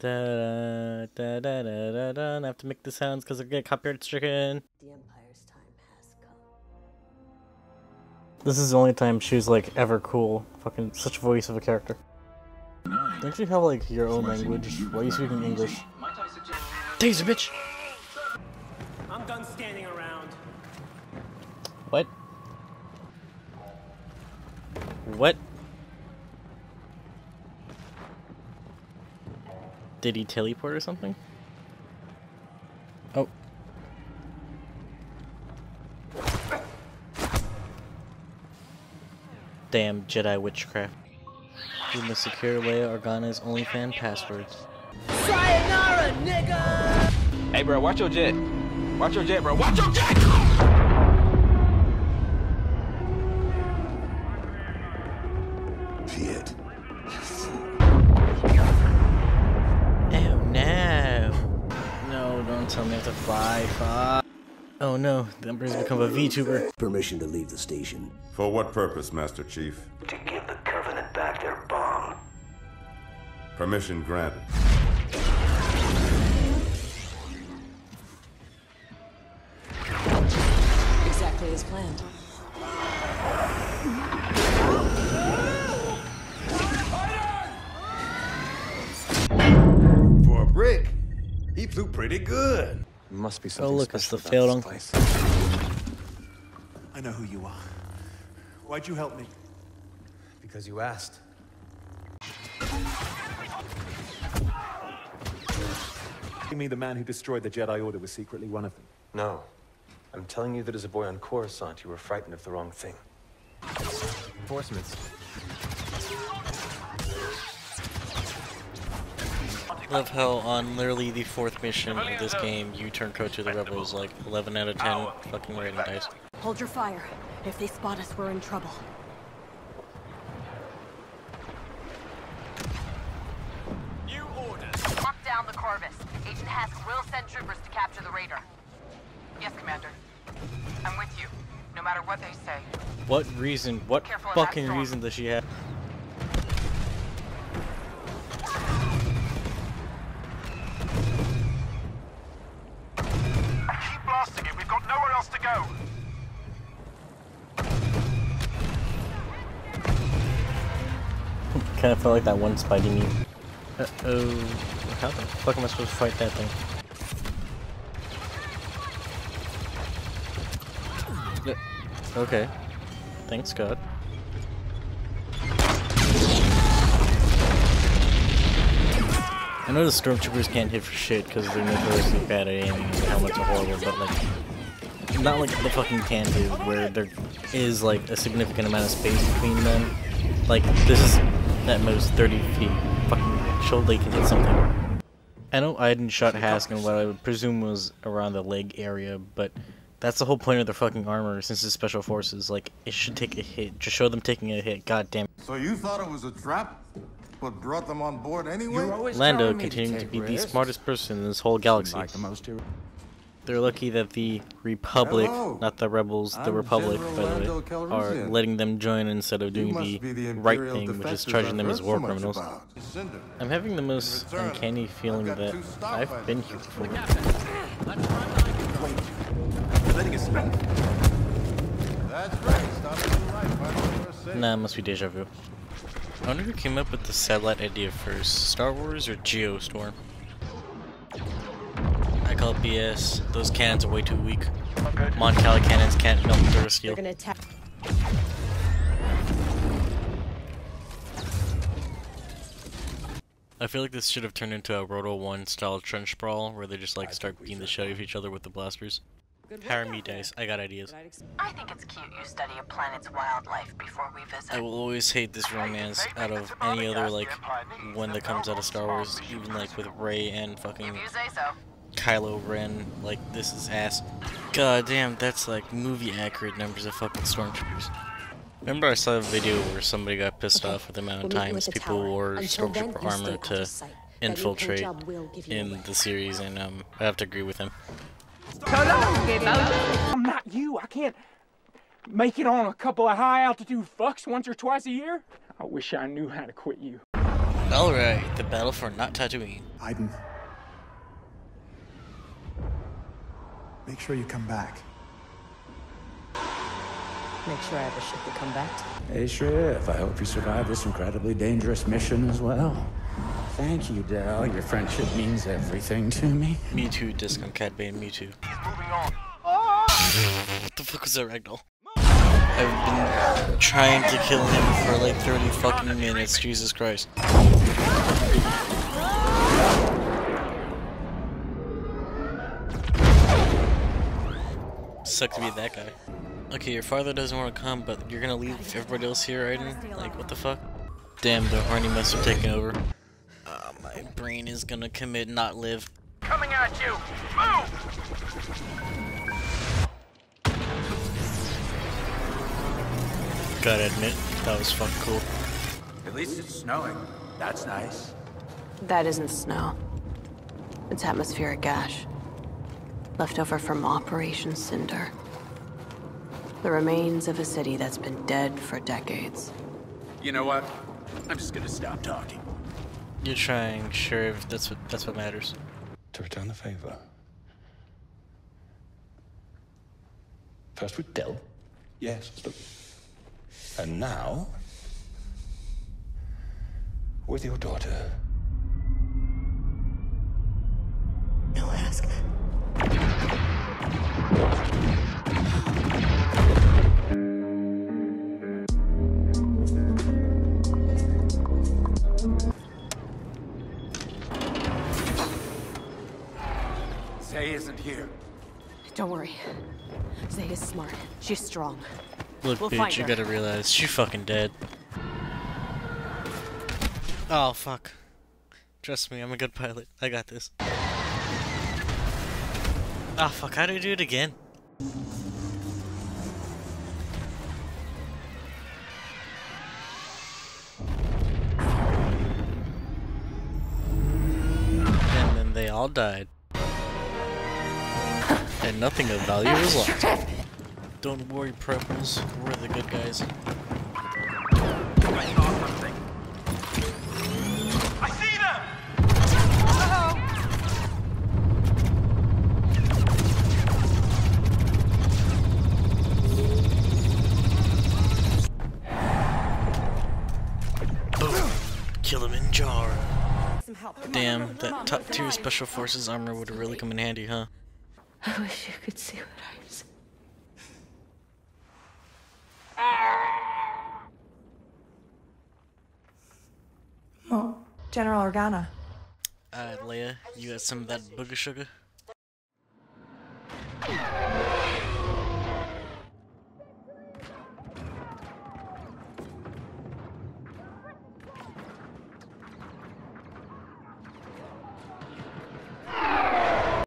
Da da da da da da. I have to make the sounds because I get copyright stricken. The Empire's time has come. This is the only time she was like ever cool. Fucking such a voice of a character. Don't you have like your own language? Why are you speaking English? Taser, bitch! I'm done standing around. What? What? Did he teleport or something? Oh. Damn Jedi witchcraft. We must secure Leia Organa's OnlyFans passwords. Sayonara, nigga! Hey, bro, watch your jet. Watch your jet, bro. Watch your jet! Don't tell me I have to fly. Fuck. Oh no, the Emperor's become a VTuber. Permission to leave the station. For what purpose, Master Chief? To give the Covenant back their bomb. Permission granted. Exactly as planned. Flew pretty good. Must be oh, something. Oh look, it's the failed this uncle. place. I know who you are. Why'd you help me? Because you asked. You mean the man who destroyed the Jedi Order was secretly one of them? No. I'm telling you that as a boy on Coruscant, you were frightened of the wrong thing. Reinforcements. Love how on literally the fourth mission of this game, you turn code to the rebels like 11 out of 10 fucking rating DICE. Hold your fire. If they spot us, we're in trouble. New orders. Lock down the Corvus. Agent Hask will send troopers to capture the raider. Yes, Commander. I'm with you, no matter what they say. What reason, what Careful fucking reason does she have? To go. Kind of felt like that one Spidey meme. Uh oh. How the fuck am I supposed to fight that thing? Uh, Okay. Thanks, God. I know the stormtroopers can't hit for shit because they're notoriously bad at aiming and helmets are horrible, but like, not like the fucking Tantu where there is like a significant amount of space between them. Like, this is at most 30 feet. Fucking show they can hit something. I know Iden shot Hask in what I would presume was around the leg area, but that's the whole point of their fucking armor since it's special forces. Like, it should take a hit. Just show them taking a hit. God damn. So you thought it was a trap, but brought them on board anyway? Lando continuing to be the smartest person in this whole galaxy. They're lucky that the Republic, Hello. not the rebels, the I'm Republic, General by the way, Calrissian. are letting them join instead of doing the, the right thing, which is charging them as war so criminals. about. I'm having the most return, uncanny feeling I've that I've been here starfighters. before. Letting us spend. That's right. Stop right. Find out Nah, it must be deja vu. I wonder who came up with the satellite idea first, Star Wars or Geostorm? I call BS. Those cannons are way too weak. Mon Cali cannons can't melt through They're gonna attack. I feel like this should have turned into a Rogue 1 style trench brawl where they just like start beating the shit out of each other with the blasters. Hire me, DICE. I got ideas. I think it's cute you study a planet's wildlife before we visit. I will always hate this romance out of any other like one that comes out of Star Wars, even like with Rey and fucking If you say so. Kylo Ren. Like this is ass. God damn, that's like movie accurate numbers of fucking stormtroopers. Remember I saw a video where somebody got pissed Okay, off with the amount of we'll times people tower. wore Until stormtrooper you armor to sight. That new paint infiltrate job will give you in the series, and um, I have to agree with him. I'm not you. I can't make it on a couple of high altitude fucks once or twice a year. I wish I knew how to quit you. Alright, the battle for not Tatooine. Iden. Make sure you come back. Make sure I have a ship to come back to. Hey, Shriv, I hope you survive this incredibly dangerous mission as well. Thank you, Del. Your friendship means everything to me. Me too, Discount Cad Bane, me too. Moving on. What the fuck was that ragdoll? I've been trying to kill him for like 30 fucking minutes, Jesus Christ. Suck to be that guy. Okay, your father doesn't want to come, but you're gonna leave everybody else here, Iden? Like, what the fuck? Damn, the horny must have taken over. Uh, my brain is gonna commit, not live. Coming at you! Move! Gotta admit, that was fucking cool. At least it's snowing. That's nice. That isn't snow. It's atmospheric ash. Left over from Operation Cinder. The remains of a city that's been dead for decades. You know what? I'm just gonna stop talking. You're trying, sure, that's what that's what matters. To return the favor. First with Del. Yes, but... And now... With your daughter. Zay isn't here. Don't worry. Zay is smart. She's strong. Look, We'll bitch, you her. gotta realize she fucking dead. Oh fuck. Trust me, I'm a good pilot. I got this. Ah fuck, how do I do it again? And then they all died. And nothing of value was left. Don't worry, Purples. We're the good guys. I see them! Boom. Oh, Kilimanjaro. Damn, that top tier special forces armor would have really come in handy, huh? I wish you could see what I see. Oh, General Organa. Alright, Leia, you got some of that booger sugar?